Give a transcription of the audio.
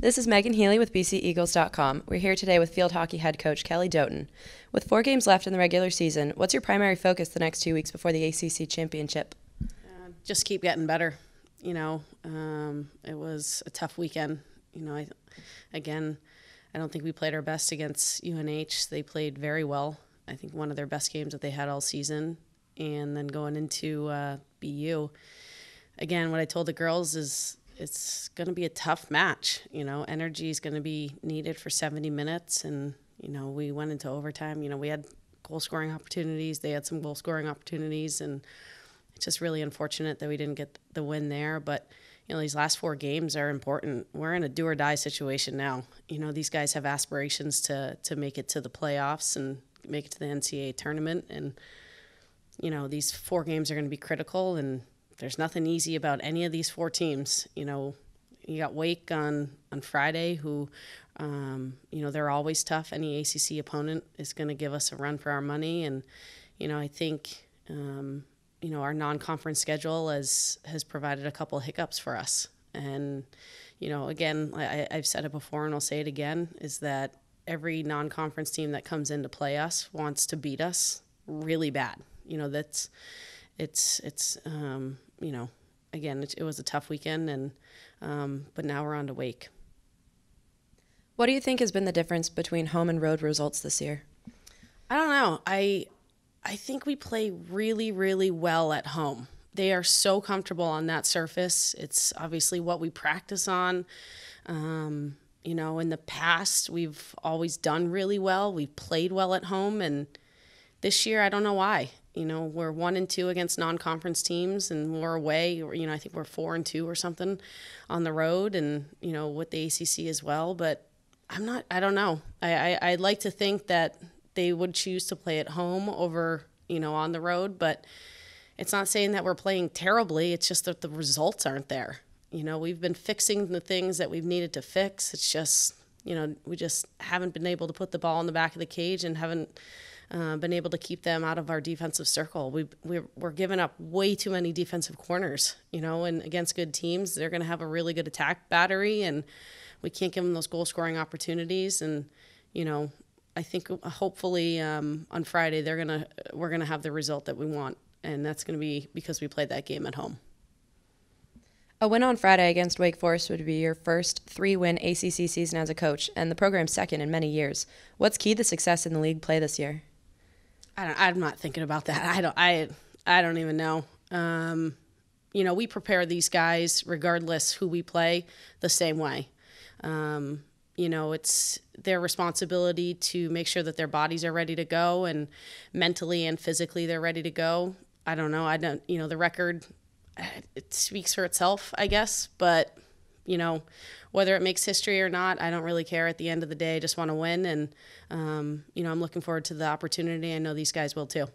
This is Megan Healy with BCEagles.com. We're here today with field hockey head coach Kelly Doton. With four games left in the regular season, what's your primary focus the next two weeks before the ACC championship? Uh, just keep getting better. You know, um, it was a tough weekend. You know, I, again, I don't think we played our best against UNH. They played very well. I think one of their best games that they had all season. And then going into uh, BU, again, what I told the girls is it's going to be a tough match. You know, energy is going to be needed for 70 minutes. And, you know, we went into overtime. You know, we had goal scoring opportunities, they had some goal scoring opportunities. And it's just really unfortunate that we didn't get the win there. But, you know, these last four games are important. We're in a do or die situation now. You know, these guys have aspirations to, to make it to the playoffs and make it to the NCAA tournament. And, you know, these four games are going to be critical. And, there's nothing easy about any of these four teams. You know, you got Wake on on Friday, who, um, you know, they're always tough. Any ACC opponent is going to give us a run for our money, and you know, I think. Um, you know, our non-conference schedule has has provided a couple hiccups for us, and you know, again, I, I've said it before, and I'll say it again: is that every non-conference team that comes in to play us wants to beat us really bad. You know, that's it's it's um, you know, again, it, it was a tough weekend, and um, but now we're on to Wake. What do you think has been the difference between home and road results this year? I don't know. I I think we play really, really well at home. They are so comfortable on that surface. It's obviously what we practice on. Um, you know, in the past, we've always done really well. We've played well at home, and this year, I don't know why you know we're one and two against non-conference teams and we're away you know i think we're four and two or something on the road and you know with the acc as well but i'm not i don't know. I, I would like to think that they would choose to play at home over you know on the road but it's not saying that we're playing terribly it's just that the results aren't there. You know we've been fixing the things that we've needed to fix it's just you know we just haven't been able to put the ball in the back of the cage and haven't uh, been able to keep them out of our defensive circle. We we're, we're giving up way too many defensive corners, you know, and against good teams, they're going to have a really good attack battery, and we can't give them those goal scoring opportunities. And you know, I think uh, hopefully um, on Friday they're gonna we're gonna have the result that we want, and that's going to be because we played that game at home. A win on Friday against Wake Forest would be your first three win ACC season as a coach, and the program's second in many years. What's key to success in the league play this year? I don't, I'm not thinking about that. I don't. I I don't even know. Um, you know, we prepare these guys regardless who we play the same way. Um, you know, it's their responsibility to make sure that their bodies are ready to go and mentally and physically they're ready to go. I don't know. I don't. You know, the record it speaks for itself, I guess. But you know, whether it makes history or not, I don't really care. At the end of the day, I just want to win, and um, you know, I'm looking forward to the opportunity. I know these guys will too.